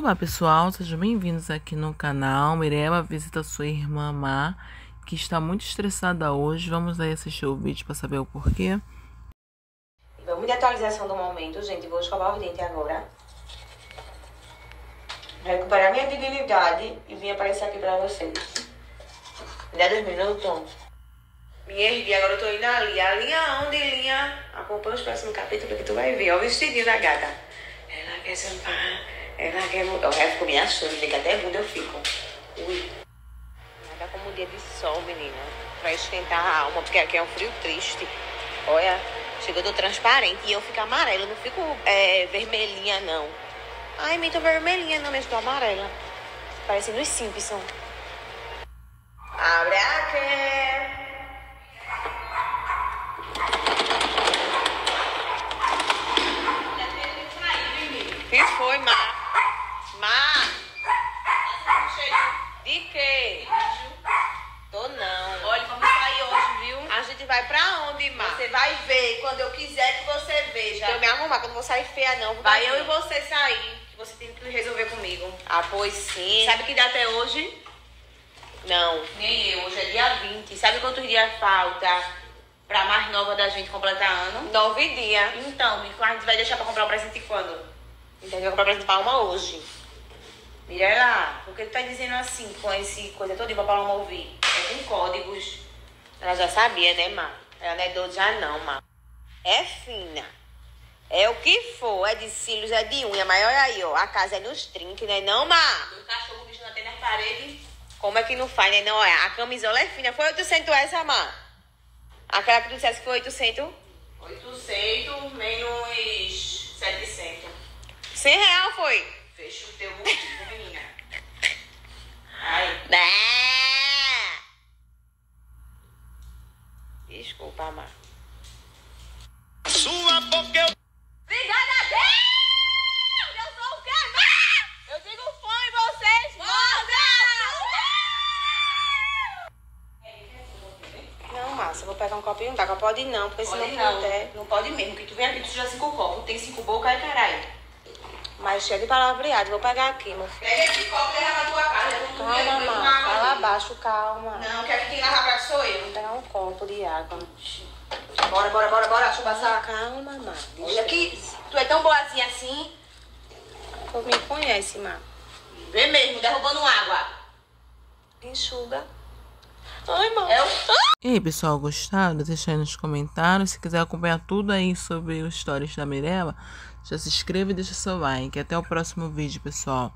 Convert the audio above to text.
Olá pessoal, sejam bem-vindos aqui no canal. Mirella visita sua irmã Má, que está muito estressada hoje. Vamos aí assistir o vídeo para saber o porquê. Vamos de atualização do momento, gente. Vou escovar os dentes agora. Recuperar minha dignidade e vim aparecer aqui pra vocês. Me dá dois minutos. Me ergui, agora eu tô indo ali. A linha onde linha? Acompanha os próximos capítulos que tu vai ver. Olha o vestidinho da gata. Ela quer sentar. Ela quer. Eu fico me achando, que até bunda eu fico. Ui. Nada como um dia de sol, menina. Pra esquentar a alma, porque aqui é um frio triste. Olha, chegou do transparente e eu fico amarela. Não fico é, vermelhinha, não. Ai, me tô vermelhinha, não, mas tô amarela. Parecendo os Simpsons. Abre aqui. Que foi, Má? Má? De quê? Tô não. Olha, vamos sair hoje, viu? A gente vai pra onde, Má? Você vai ver quando eu quiser que você veja. Eu me arrumar, que eu não vou sair feia, não. Vou Vai eu e você sair, que você tem que resolver comigo. Ah, pois sim. Sabe que dá até hoje? Não. Nem eu, hoje é dia 20. Sabe quantos dias falta pra mais nova da gente completar ano? Nove dias. Então, a gente vai deixar pra comprar o presente quando? Então vou comprar presente pra uma hoje. Mirella, por que tu tá dizendo assim, com esse coisa toda pra Paloma ouvir? É com códigos. Ela já sabia, né, Má? Ela não é doida já não, Má. É fina. É o que for. É de cílios, é de unha. Mas olha aí, ó. A casa é nos trinques, né não, Má? Dois cachorros bichando até nas paredes. Como é que não faz, né? Não, olha. A camisola é fina. Foi 800 essa, Má? Aquela que tu dissesse que foi 800? 800 menos 700. 100 real foi? Fecha o teu motivo, menina. Ai. Né? Desculpa, Má. Sua boca eu Obrigada a Deus! Eu sou o quê? Má? Eu digo fã em vocês! Não, Márcia, eu vou pegar um copinho d'água. Pode não, porque senão Pode não, até. não pode mesmo, que tu vem aqui, tu já cinco copos, tem cinco bocas, ai caralho. Mas cheio de palavreado. Vou pegar aqui, meu filho. Pega esse copo e leva pra tua tudo Calma, água Fala abaixo, calma. Não, quer que quem lava pra sou eu. Vou pegar um copo de água. Bora, bora, bora, bora, deixa eu passar. Calma, Má. Olha aqui, tu é tão boazinha assim, Tu me conhece, Má. vê mesmo, derrubando água. Enxuga. Ai, Má. É o... E aí pessoal, gostaram? Deixa aí nos comentários. Se quiser acompanhar tudo aí sobre os stories da Mirella, já se inscreva e deixa seu like. Até o próximo vídeo, pessoal.